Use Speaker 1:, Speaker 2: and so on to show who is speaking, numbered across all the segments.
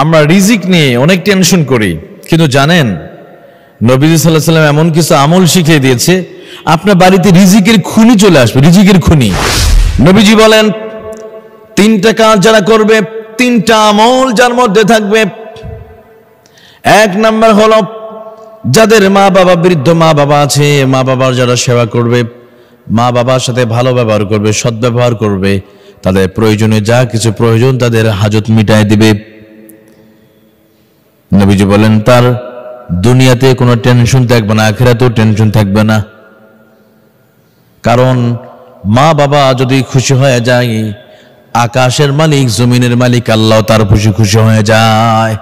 Speaker 1: আমরা রিজিক নিয়ে অনেক টেনশন করি। কিন্তু জানেন নবী সাল্লাহ সাল্লাম এমন কিছু আমল শিখিয়ে দিয়েছে, আপনার বাড়িতে রিজিকের খুনি চলে আসবে, রিজিকের খুনি। নবীজি বলেন, তিনটা কাজ যারা করবে, তিনটা আমল যার মধ্যে থাকবে। এক নাম্বার হল, যাদের মা বাবা, বৃদ্ধ মা বাবা আছে, মা বাবার যারা সেবা করবে, মা বাবার সাথে ভালো ব্যবহার করবে, সদ্ব্যবহার করবে, তাদের প্রয়োজনে যা কিছু প্রয়োজন তাদের হাজত মিটায় দিবে। নবীজি বলেন, তার দুনিয়াতে কোনো টেনশন থাকবে না, আখেরাতেও টেনশন থাকবে না। কারণ মা বাবা যদি খুশি হয়ে যায়, আকাশের মালিক, জমিনের মালিক, আল্লাহ তার খুশি খুশি হয়ে যায়।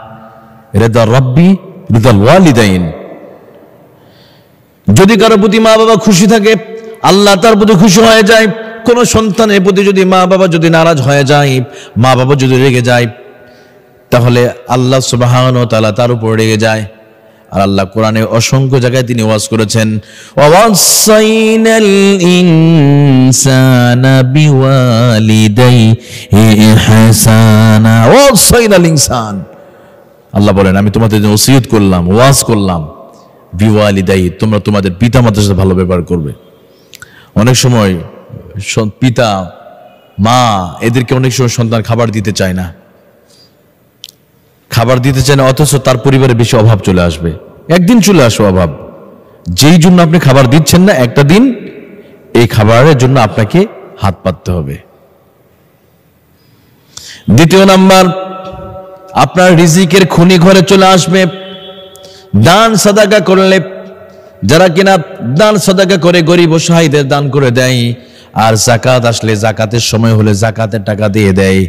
Speaker 1: রেদা রব্বি রেদাল ওয়ালিদাইন। যদি কারও প্রতি মা বাবা খুশি থাকে, আল্লাহ তার প্রতি খুশি হয়ে যায়। কোন সন্তানের প্রতি যদি মা বাবা যদি নারাজ হয়ে যায়, মা বাবা যদি রেগে যায় তাহলে আল্লাহ সুবাহান তালা তার উপর রেগে যায়। আর আল্লাহ কোরআনে অসংখ্য জায়গায় তিনি ওয়াজ করেছেন আল্লাহ বলেন, আমি তোমাদের জন্য ওসিয়ত করলাম, ওয়াজ করলাম। বিওয়ালিদাই তোমরা তোমাদের পিতা মাতার সাথে ভালো ব্যবহার করবে। অনেক সময় পিতা, মা এদেরকে অনেক সময় সন্তান খাবার দিতে চায় না। খাবার দিতে চায় না, অথচ তার পরিবারে বেশি অভাব চলে আসবে। একদিন চলে আসবে অভাব। যেই জন্য আপনি খাবার দিচ্ছেন না, একটা দিন এই খাবারের জন্য আপনাকে হাত পাততে হবে। দ্বিতীয় নাম্বার, আপনার রিজিকের খুনি ঘরে চলে আসবে। দান সাদাকা করলে, যারা কিনা দান সাদাকা করে গরিব ও সাহিদের দান করে দেয়, আর জাকাত আসলে জাকাতের সময় হলে জাকাতের টাকা দিয়ে দেয়।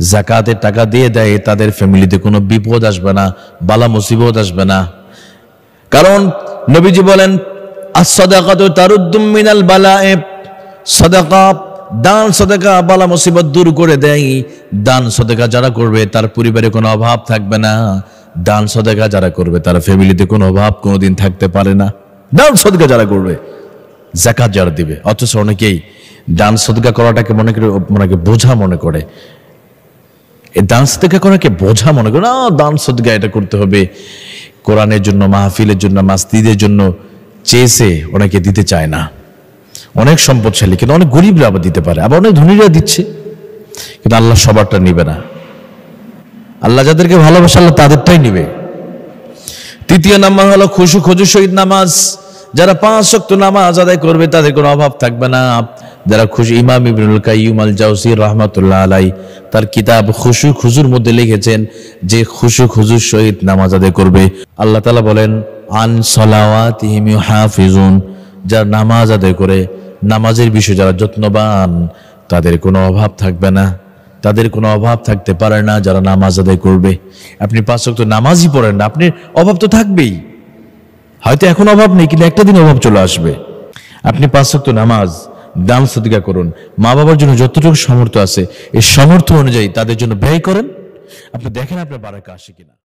Speaker 1: জাকাতের টাকা দিয়ে দেয়, তাদের ফ্যামিলিতে কোনো বিপদ আসবে না, বালা মুসিবত আসবে না। কারণ নবীজি বলেন মিনাল বালায়ে। সদাকা, দান সদাকা বালা মুসিবত দূর করে দেয়। দান সদাকা যারা করবে, তার পরিবারে কোনো অভাব থাকবে না। দান সদাকা যারা করবে, তার ফ্যামিলিতে কোনো অভাব কোনোদিন থাকতে পারে না। দান সদকা যারা করবে, জাকাত যারা দিবে। অথচ অনেকেই দান সদকা করাটাকে মনে করে মনে বোঝা মনে করে। এই দান সদকা করাকে বোঝা মনে করে, না দান সদকা এটা করতে হবে। কোরআনের জন্য, মাহফিলের জন্য মাস্তিদের জন্য চেয়েছে অনেকে দিতে চায় না। অনেক সম্পদশালী, কিন্তু অনেক গরিবরা আবার দিতে পারে, আবার অনেক ধনীরা দিচ্ছে। কিন্তু আল্লাহ সবারটা নিবে না। আল্লাহ যাদেরকে ভালোবাসে, আল্লাহ তাদেরটাই নিবে। তৃতীয় নাম্বার হলো খুশু খজু শহীদ নামাজ। যারা পাঁচ শক্ত নামাজ আদায় করবে, তাদের কোনো অভাব থাকবে না। যারা খুশি, ইমাম ইবনুল কাইয়ুম আল জাউসি রহমাতুল্লাহ আলাই তার কিতাব খুশু খুজুর মধ্যে লিখেছেন যে খুশু খুজুর সহিত নামাজ আদায় করবে। আল্লাহ তালা বলেন, আন সলাওয়াতিহিম হাফিজুন যারা নামাজ আদায় করে, নামাজের বিষয়ে যারা যত্নবান, তাদের কোনো অভাব থাকবে না। তাদের কোনো অভাব থাকতে পারে না যারা নামাজ আদায় করবে। আপনি পাঁচ ওয়াক্ত নামাজই পড়েন না আপনি অভাব তো থাকবেই। হয়তো এখন অভাব নেই, কিন্তু একটা দিন অভাব চলে আসবে। আপনি পাঁচ ওয়াক্ত নামাজ দান সদিকা করুন। মা বাবার জন্য যতটুকু সামর্থ্য আছে, এই সামর্থ্য অনুযায়ী তাদের জন্য ব্যয় করেন। আপনি দেখেন আপনার বারাকা আসে কিনা।